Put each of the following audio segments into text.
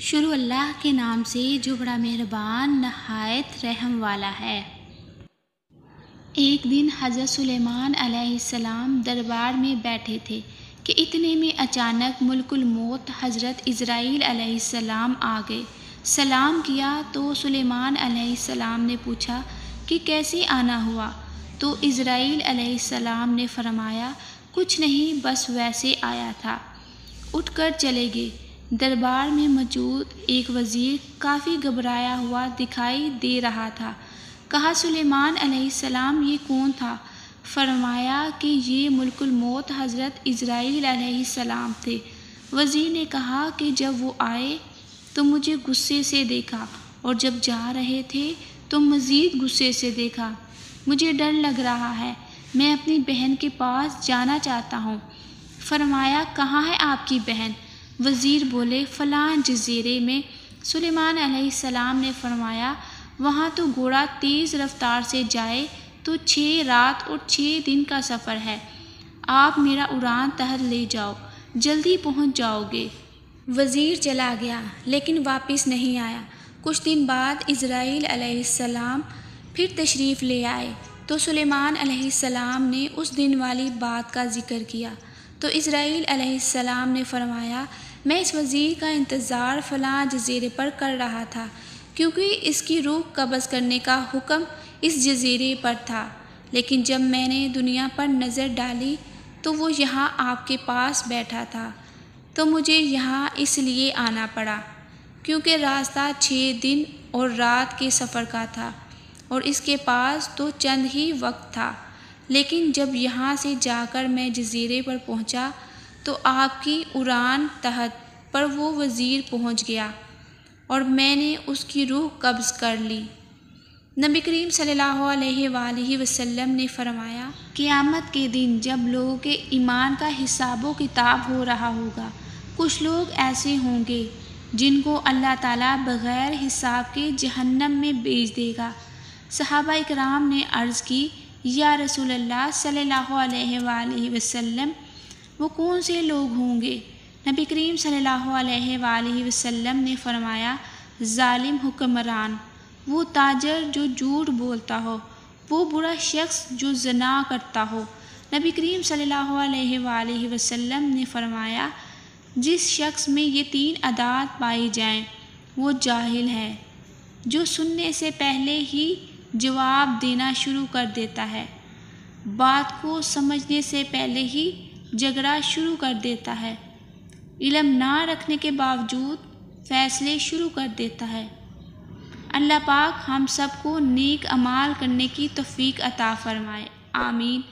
शुरू अल्लाह के नाम से जो बड़ा मेहरबान, नहायत, रहम वाला है। एक दिन हज़रत सुलेमान अलैहिस्सलाम दरबार में बैठे थे कि इतने में अचानक मुल्कुल मौत हज़रत इज़राइल अलैहिस्सलाम आ गए। सलाम किया तो सुलेमान अलैहिस्सलाम ने पूछा कि कैसे आना हुआ? तो इज़राइल अलैहिस्सलाम ने फरमाया, कुछ नहीं, बस वैसे आया था। उठकर चले गए। दरबार में मौजूद एक वज़ीर काफ़ी घबराया हुआ दिखाई दे रहा था। कहा, सुलेमान अलैहिस्सलाम ये कौन था? फरमाया कि ये मुल्कुल मौत हज़रत इज़राइल अलैहिस्सलाम थे। वज़ीर ने कहा कि जब वो आए तो मुझे गुस्से से देखा, और जब जा रहे थे तो मज़ीद गुस्से से देखा। मुझे डर लग रहा है, मैं अपनी बहन के पास जाना चाहता हूँ। फरमाया, कहाँ है आपकी बहन? वज़ीर बोले, फ़लाँ जजीरे में सुलेमान अलैहिस्सलाम ने फरमाया, वहाँ तो घोड़ा तेज़ रफ्तार से जाए तो छः रात और छः दिन का सफ़र है। आप मेरा उड़ान तहत ले जाओ, जल्दी पहुँच जाओगे। वज़ीर चला गया, लेकिन वापस नहीं आया। कुछ दिन बाद इज़राइल अलैहिस्सलाम फिर तशरीफ़ ले आए तो सुलेमान अलैहिस्सलाम ने उस दिन वाली बात का ज़िक्र किया। तो इसराइल अलैहिस्सलाम ने फरमाया, मैं इस वज़ीर का इंतज़ार फ़लाँ जजीरे पर कर रहा था, क्योंकि इसकी रूह कब्ज़ करने का हुक्म इस जजीरे पर था। लेकिन जब मैंने दुनिया पर नज़र डाली तो वो यहाँ आपके पास बैठा था तो मुझे यहाँ इसलिए आना पड़ा, क्योंकि रास्ता छः दिन और रात के सफ़र का था, और इसके पास तो चंद ही वक्त था। लेकिन जब यहाँ से जाकर मैं जजीरे पर पहुँचा तो आपकी उड़ान तहत पर वो वज़ीर पहुँच गया और मैंने उसकी रूह कब्ज़ कर ली। नबी करीम सल्लल्लाहु अलैहि वसल्लम ने फरमाया, क़ियामत के दिन जब लोगों के ईमान का हिसाबो किताब हो रहा होगा, कुछ लोग ऐसे होंगे जिनको अल्लाह ताला बग़ैर हिसाब के जहन्नम में भेज देगा। सहाबा इकराम ने अर्ज़ की या रसूल अल्लाह वसल्लम, वो कौन से लोग होंगे? नबी करीम अलैहि वसल्लम ने फरमाया ालिम हुक्मरान, वो ताजर जो झूठ बोलता हो, वो बुरा शख्स जो जना करता हो। नबी करीम अलैहि वसल्लम ने फरमाया, जिस शख्स में ये तीन अदात पाई जाएँ, वो जाहिल है, जो सुनने से पहले ही जवाब देना शुरू कर देता है। बात को समझने से पहले ही झगड़ा शुरू कर देता है। इलम ना रखने के बावजूद फ़ैसले शुरू कर देता है। अल्लाह पाक हम सबको नेक अमाल करने की तौफीक अता फ़रमाए। आमीन।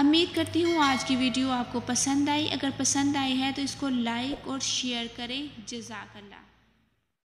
उम्मीद करती हूँ आज की वीडियो आपको पसंद आई। अगर पसंद आई है तो इसको लाइक और शेयर करें। जजाकल्ला